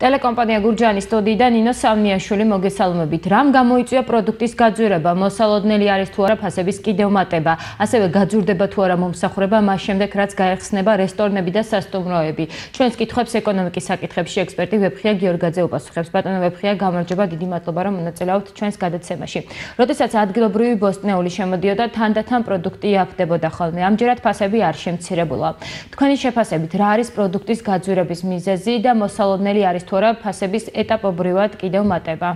ტელეკომპანია გურჯანის სტუდიიდან ნინო სამნიაშვილი მოგესალმებით. რამ გამოიწვია პროდუქტის გაძვირება? მოსალოდნელი არის თუ არა ფასების კიდევმატება? ასევე გაძვირდება თუ არა მომსახურება მას შემდეგ, რაც გაიხსნება რესტორნები და სასტუმროები? ჩვენს კითხვებს ეკონომიკის საკითხებში ექსპერტი ვეფხია გიორგაძე უპასუხებს. ბატონო ვეფხია, გამარჯობა, დიდი მადლობა, რომ მონაწილეობთ ჩვენს გადაცემაში. როდესაც ადგილობრივი ბოსტნეული შემოდიოდა, თანდათან პროდუქტი აფდებოდა ხოლმე. ამჯერად ფასები არ შემცირებულა. თქვენი შეფასებით, რა არის პროდუქტის გაძვირების მიზეზი და მოსალოდნელი არის თუ არა ფასების ეტაპობრივად კიდევ მატება?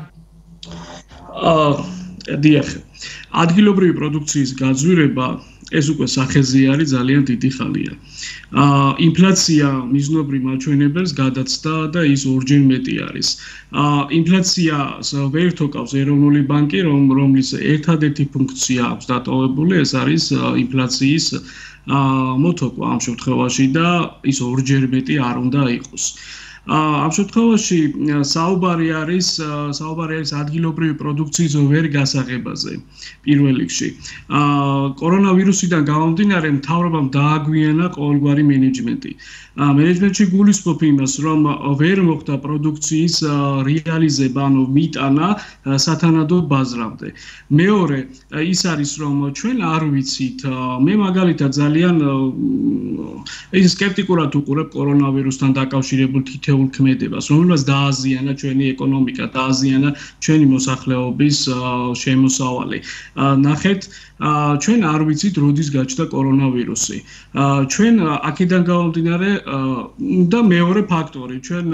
აა დიახ. ადგილობრივი პროდუქციის გაძვირება ეს უკვე სახეზე არის ძალიან დიდი ხალია. აა ინფლაცია მიზნობრივ მაჩვენებელს გადაცდა და ის ორჯერ მეტი არის. აა ინფლაციას ვერ თოკავს ეროვნული ბანკი, რომ რომლის ერთადერთი ფუნქცია აქვს დატოვებული, ეს არის ინფლაციის აა მოთოკვა ამ შემთხვევაში და ის ორჯერ მეტი არ უნდა იყოს. ამ შემთხვევაში საუბარი არის საუბარი არის ადგილობრივი პროდუქციის ვერ გასაღებაზე პირველ რიგში. აა კორონავირუსიდან გამომდინარე მთავრობამ დააგვიანა ყოველგვარი მენეჯმენტი. აა მენეჯმენტში გულისხმობ იმას, რომ ვერ მოხდა პროდუქციის რეალიზება, ანუ მიტანა სათანადო ბაზრამდე. მეორე ის არის, რომ ჩვენ არ ვიცით, მე მაგალითად ძალიან ის სკეპტიკურად უყურებ კორონავირუსთან დაკავშირებულ თითო ერთეულ ქმედებას, რომელსაც დააზიანა ჩვენი ეკონომიკა, დააზიანა ჩვენი მოსახლეობის შემოსავალი. ნახეთ, ჩვენ არ ვიცით როდის გაჩნდა კორონავირუსი. ჩვენ აქედან გამომდინარე და მეორე ფაქტორი, ჩვენ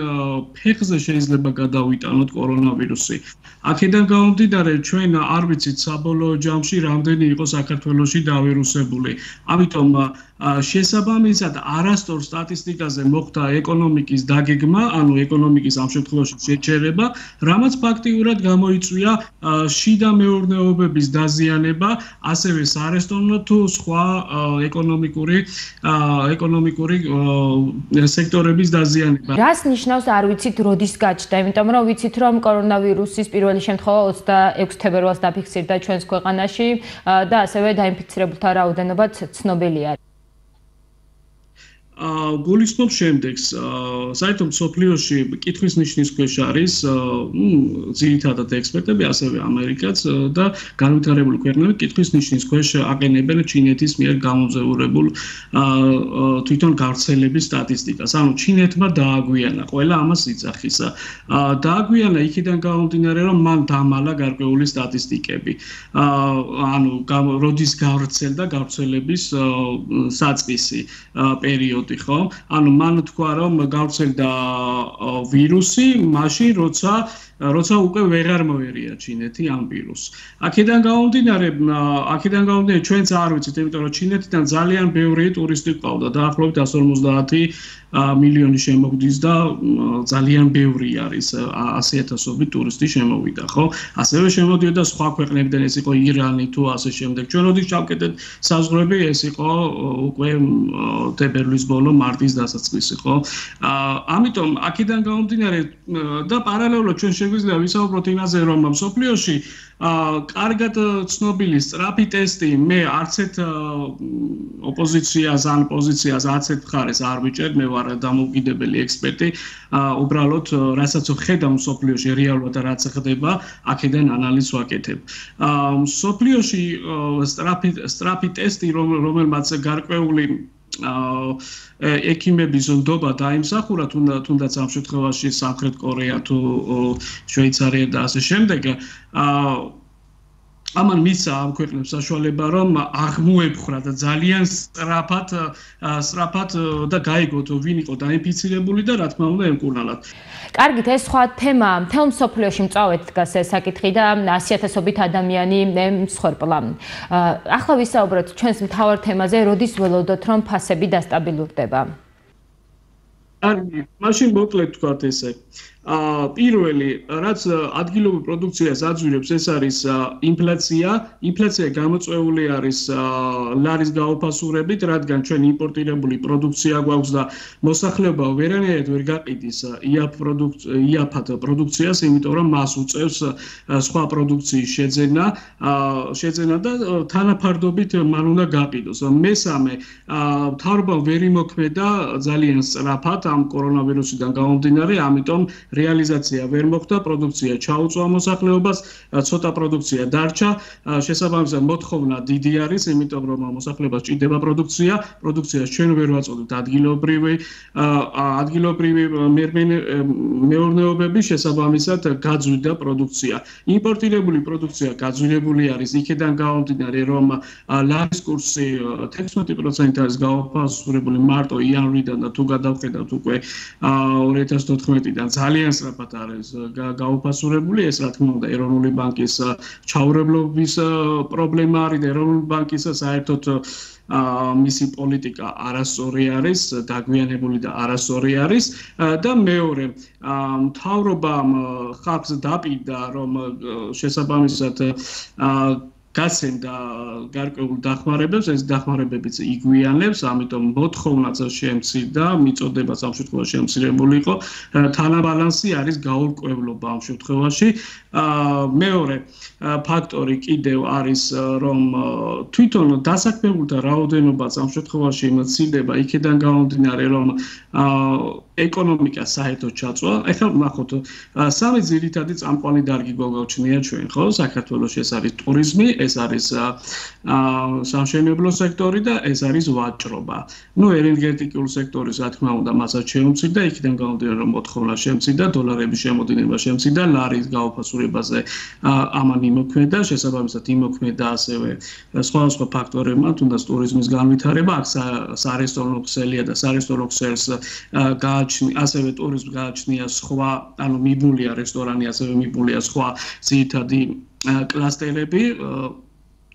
ფეხზე შეიძლება გადავიტანოთ კორონავირუსი. აქედან გამომდინარე ჩვენ არ ვიცით საბოლოო ჯამში რამდენი იყო საქართველოსი დავირუსებული. ამიტომ შესაბამისად არასტორ სტატისტიკაზე მოხდა ეკონომიკის დაგეგმა, ანუ ეკონომიკის ამ შემთხვევაში შეჩერება, რამაც ფაქტიურად გამოიწვია შიდა მეურნეობების დაზიანება, ასევე სარესტორნო თუ სხვა ეკონომიკური ეკონომიკური სექტორების დაზიანება. რას ნიშნავს არ ვიცით როდის გაჩნდა, იმიტომ რომ ვიცით რომ კორონავირუსის პირველი შემთხვევა 26 თებერვალს დაფიქსირდა ჩვენს ქვეყანაში და ასევე დაინფიცირებულთა რაოდენობაც ცნობილია. აა გულისხმობ შემდეგს, აა საერთოდ სოფლიოში კითხვის ნიშნის ქვეშ არის, ნუ ძირითადად ექსპერტები, ასევე ამერიკაც და განვითარებული ქვეყნები კითხვის ნიშნის ქვეშ აყენებენ ჩინეთის მიერ გამოძეურებულ აა თვითონ გავრცელების სტატისტიკას. ანუ ჩინეთმა დააგვიანა ყველა ამას იწახისა. აა დააგვიანა იქიდან გამომდინარე, რომ მან დამალა გარკვეული სტატისტიკები. აა ანუ როდის გავრცელდა გავრცელების საწყისი პერიოდი ვარაუდი, ხო? ანუ მან თქვა რომ გავრცელდა ვირუსი, მაშინ როცა როცა უკვე ვეღარ მოერია ჩინეთი ამ ვირუსს. აქედან გამომდინარე, აქედან გამომდინარე ჩვენც არ ვიცით, იმიტომ რომ ჩინეთიდან ძალიან ბევრი ტურისტი ყავდა, დაახლოებით 150 მილიონი შემოგდის და ძალიან ბევრი არის 100000ობით ტურისტი შემოვიდა, ხო? ასევე შემოდიოდა სხვა ქვეყნებიდან, ეს იყო ირანი თუ ასე შემდეგ. ჩვენ როდის ჩავკეტეთ საზღვრები, ეს იყო უკვე თებერვლის ბოლო, მარტის დასაწყისი, ხო? ამიტომ აქედან გამომდინარე და პარალელურად ჩვენ შეგვიძლია ვისაუბროთ იმაზე, რომ სოფლიოში აა კარგად ცნობილი სტრაფი ტესტი მე არც ერთ ოპოზიციას ან პოზიციას არც ერთ მხარეს არ ვიჭერ მე ვარ დამოუკიდებელი ექსპერტი. აა უბრალოდ რასაც ხედავ სოფლიოში რეალურად რაც ხდება აქედან ანალიზს ვაკეთებ. აა სოფლიოში სტრაფი სტრაფი ტესტი რომელმაც გარკვეული აა ექიმების ნდობა დაიმსახურა თუნდაც თუნდაც ამ შემთხვევაში სამხრეთ კორეა თუ შვეიცარია და ასე შემდეგ აა ამან მისცა ამ ქვეყნებს საშუალება რომ აღმოეფხრა და ძალიან სწრაფად სწრაფად და გაიგოთ ვინ იყო დაინფიცირებული და რა თქმა უნდა ემკურნალათ. კარგით, ეს სხვა თემა, მთელ მსოფლიოში მწავედ დგას ეს საკითხი და 100.000ობით ადამიანი მსხვერპლა. ახლა ვისაუბროთ ჩვენს მთავარ თემაზე, როდის ველოდოთ რომ ფასები დასტაბილურდება. კარგი, მაშინ მოკლედ თქვათ ესე. ა პირველი რაც ადგილობრივ პროდუქციას აძვირებს ეს არის ინფლაცია. ინფლაცია გამოწვეული არის ლარის გაოფასურებით რადგან ჩვენ იმპორტირებული პროდუქცია გვაქვს და მოსახლეობა ვერანაირად ვერ გაყიდის იაფ პროდუქცია იაფად პროდუქციას იმიტომ რომ მას უწევს სხვა პროდუქციის შეძენა შეძენა და თანაფარდობით მან უნდა გაყიდოს. მესამე თავრობა ვერ იმოქმედა ძალიან სწრაფად ამ კორონავირუსიდან გამომდინარე ამიტომ რეალიზაცია ვერ მოხდა, პროდუქცია ჩაუწვა მოსახლეობას, ცოტა პროდუქცია დარჩა. შესაბამისად მოთხოვნა დიდი არის, იმიტომ რომ მოსახლეობას ჭირდება პროდუქცია, პროდუქციას ჩვენ ვერ ვაწოდოთ ადგილობრივი ადგილობრივი მეურნეობები შესაბამისად გაძვიდა პროდუქცია. იმპორტირებული პროდუქცია გაძვირებული არის იქედან გამომდინარე, რომ ლარის კურსი 16% არის გაოფასურებული მარტო იანვრიდან და თუ გადავხედავთ უკვე 2014-დან ძალიან სწრაფად არის გაოფასურებული ეს რა თქმა უნდა ეროვნული ბანკის ჩაურებლობის პრობლემა არის ეროვნული ბანკის საერთოდ ა მისი პოლიტიკა არასწორი არის, დაგვიანებული და არასწორი არის. და მეორე, მთავრობამ ხალხს დაპირდა, რომ შესაბამისად გასცემდა გარკვეულ დახმარებებს, ეს დახმარებებიც იგვიანებს, ამიტომ მოთხოვნაც შემცირდა, მიწოდებაც ამ შემთხვევაში შემცირებული იყო. თანაბალანსი არის გაურკვევლობა ამ შემთხვევაში. მეორე ფაქტორი კიდევ არის რომ თვითონ დასაქმებულთა რაოდენობაც ამ შემთხვევაში მცირდება, იქიდან გამომდინარე რომ აა ეკონომიკა საერთოდ ჩაწვა. ეხლა ნახოთ, სამი ძირითადი წამყვანი დარგი გოგავჩნია ჩვენ, ხო? საქართველოს ეს არის ტურიზმი, ეს არის აა სამშენებლო სექტორი და ეს არის ვაჭრობა. ნუ ენერგეტიკულ სექტორის რა თქმა უნდა, მასაც შეუმცირდა, იქიდან გამომდინარე რომ მოთხოვნა შემცირდა, დოლარების შემოდინება შემცირდა, ლარის გაოფასურებაზე ამან იმოქმედა, შესაბამისად იმოქმედა ასევე სხვადასხვა ფაქტორებმა, თუნდაც ტურიზმის განვითარება, აქ სარესტორნო ქსელია და სარესტორნო ქსელს გააჩნია გააჩნია ასევე ტურიზმს გააჩნია სხვა ანუ მიბულია რესტორანი ასევე მიბულია სხვა ძირითადი კლასტერები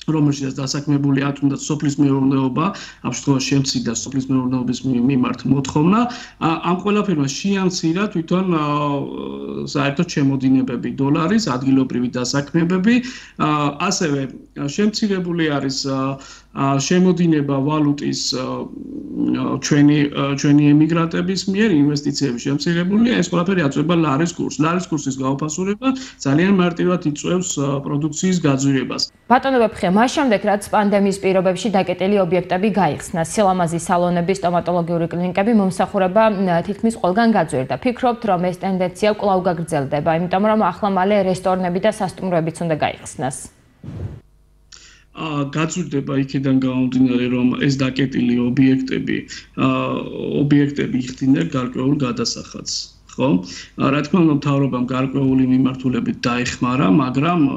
რომელშიც დასაქმებულია თუნდაც სოფლის მეურნეობა, ამ შემთხვევაში შემცირდა სოფლის მეურნეობის მიმართ მოთხოვნა. ამ ყველაფერმა შეამცირა თვითონ საერთოდ შემოდინებები დოლარის, ადგილობრივი დასაქმებები, ასევე შემცირებული არის შემოდინება ვალუტის ჩვენი ჩვენი ემიგრანტების მიერ ინვესტიციების შემცირებულია ეს ყველაფერი აწובה ლარის კურსს. ლარის კურსის გაუფასურება ძალიან მარტივად იწვევს პროდუქციის გაძვირებას ბატონო ვეფხე მას შემდეგ რაც პანდემიის პირობებში დაკეტილი ობიექტები გაიხსნა სილამაზის სალონების სტომატოლოგიური კლინიკები მომსახურება თითქმის ყველგან გაძვირდა ფიქრობთ რომ ეს ტენდენცია კვლავ გაგრძელდება იმიტომ რომ ახლა მალე რესტორნები და სასტუმროებიც უნდა გაიხსნას. გაწვდება იქიდან გამომდინარე რომ ეს დაკეტილი ობიექტები ობიექტები იხდინენ გარკვეულ გადასახადს ხო? რა თქმა უნდა მთავრობამ გარკვეული მიმართულებით დაეხმარა მაგრამ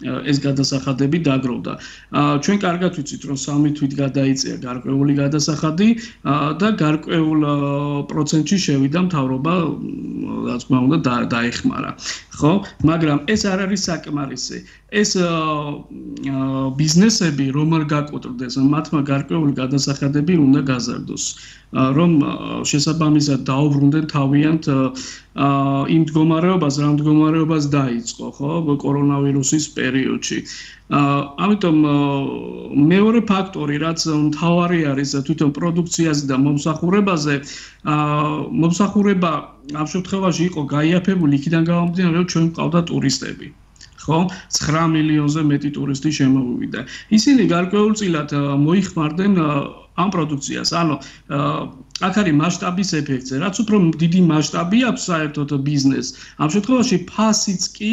ეს გადასახადები დაგროვდა. ჩვენ კარგად ვიცით, რომ სამი თვით გადაიწია გარკვეული გადასახადი და გარკვეულ პროცენტში შევიდა მთავრობა, რა თქმა უნდა, დაეხმარა. ხო? მაგრამ ეს არ არის საკმარისი. ეს ბიზნესები რომ არ გაკოტრდეს, მათმა გარკვეული გადასახადები უნდა გაზარდოს. რომ შესაბამისად დაუბრუნდნენ თავიანთ იმ მდგომარეობას, რა მდგომარეობას დაიწყო, ხო, კორონავირუსის პერიოდში. ამიტომ მეორე ფაქტორი, რაც მთავარი არის თვითონ პროდუქციაზე და მომსახურებაზე, მომსახურება ამ შემთხვევაში იყო გაიაფებული იქიდან გამომდინარე, რომ ჩვენ ყავდა ტურისტები. ხო 9 მილიონზე მეტი ტურისტი შემოვიდა. ისინი გარკვეულწილად მოიხმარდნენ ამ პროდუქციას. ანუ აქ არის მასშტაბის ეფექტზე, რაც უფრო დიდი მასშტაბი აქვს საერთოდ ბიზნეს. ამ შემთხვევაში ფასიც კი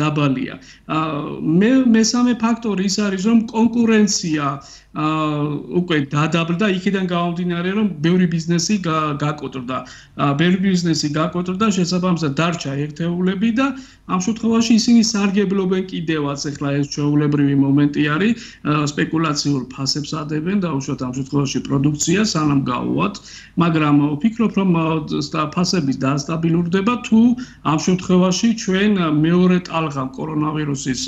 დაბალია. მე მესამე ფაქტორი ის არის, რომ კონკურენცია აა უკვე დადაბლდა იქიდან გამომდინარე რომ ბევრი ბიზნესი გაკოტრდა. ბევრი ბიზნესი გაკოტრდა, შესაბამისად დარჩა ერთეულები და ამ შემთხვევაში ისინი სარგებლობენ კიდევაც, ეხლა ეს ჩვეულებრივი მომენტი არის, სპეკულაციურ ფასებს ადებენ და უშუალოდ ამ შემთხვევაში პროდუქცია სანამ გაუვათ, მაგრამ ვფიქრობ რომ ფასები დასტაბილურდება თუ ამ შემთხვევაში ჩვენ მეორე ტალღა კორონავირუსის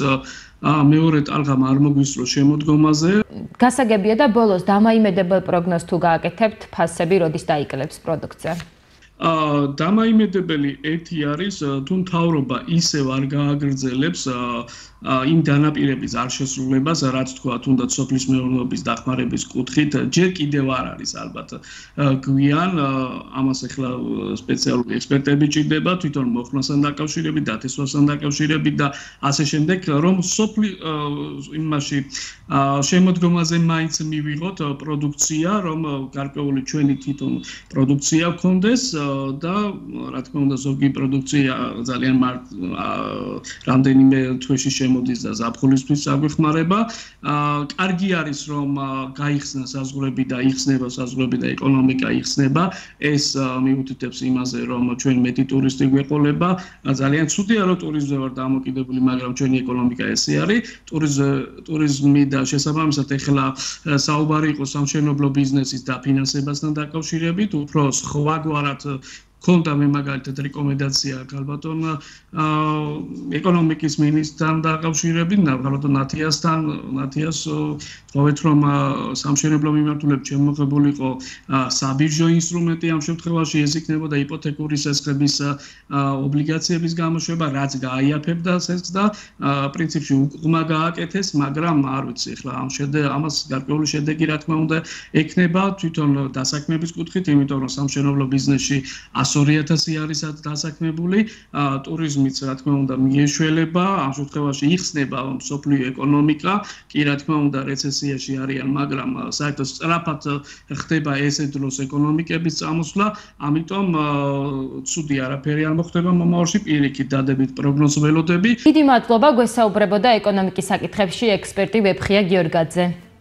ა მეორე ტალღამ არ მოგვისწრო შემოდგომაზე. გასაგებია და ბოლოს დამაიმედებელ პროგნოზ თუ გააკეთებთ ფასები როდის დაიკლებს პროდუქცია? ა დამაიმედებელი ერთი არის თუ მთავრობა ისევ არ გააგრძელებს იმ დანაპირების არ შესრულებას, რაც თქვა თუნდაც სოფლის მეურნეობის დახმარების კუთხით, ჯერ კიდევ არ არის ალბათ გვიან ამას ახლა სპეციალური ექსპერტები ჭირდება თვითონ მოხმასთან დაკავშირებით, დათესვასთან დაკავშირებით და ასე შემდეგ, რომ სოფლი იმაში შემოდგომაზე მაინც მივიღოთ პროდუქცია, რომ გარკვეული ჩვენი თვითონ პროდუქცია გქონდეს და რა თქმა უნდა ზოგი პროდუქცია ძალიან მართ რამდენიმე თვეში შემოდის და ზაფხულისთვის აგვიხმარება. აა კარგი არის რომ გაიხსნა საზღვრები და იხსნება საზღვრები და ეკონომიკა იხსნება. ეს მიუთითებს იმაზე რომ ჩვენ მეტი ტურისტი გვეყოლება. ძალიან ცუდია რომ ტურიზმზე ვარ დამოკიდებული, მაგრამ ჩვენი ეკონომიკა ესე არის. ტურიზმი და შესაბამისად ეხლა საუბარი იყო სამშენებლო ბიზნესის და ფინანსებასთან დაკავშირებით, უფრო სხვაგვარად ქონდა მე მაგალითად რეკომენდაცია გალბატონ ეკონომიკის მინისტრთან დაკავშირებით, გალბატონ ნათიასთან, ნათიას თქვით რომ სამშენებლო მიმართულებით შემოღებულიყო საბირჟო ინსტრუმენტი ამ შემთხვევაში ეს იქნებოდა იპოთეკური სესხების ობლიგაციების გამოშვება, რაც გააიაფებდა ეს და პრინციპში უკუღმა გააკეთეს, მაგრამ არ ვიცი, ახლა ამ შედეგ ამას გარკვეული შედეგი რა თქმა უნდა ექნება თვითონ დასაქმების კუთხით, იმიტომ რომ სამშენებლო ბიზნესში 200000 არის დასაქმებული, ტურიზმიც რა თქმა უნდა მიეშველება, ამ შემთხვევაში იხსნება სოფლიო ეკონომიკა, კი რა თქმა უნდა რეცესიაში არიან, მაგრამ საერთოდ სწრაფად ხდება ესე დროს ეკონომიკების წამოსვლა, ამიტომ ცუდი არაფერი არ მოხდება მომავალში, პირიქით დადებით პროგნოზ ველოდები. დიდი მადლობა, გვესაუბრებოდა ეკონომიკის საკითხებში ექსპერტი ვეფხია გიორგაძე.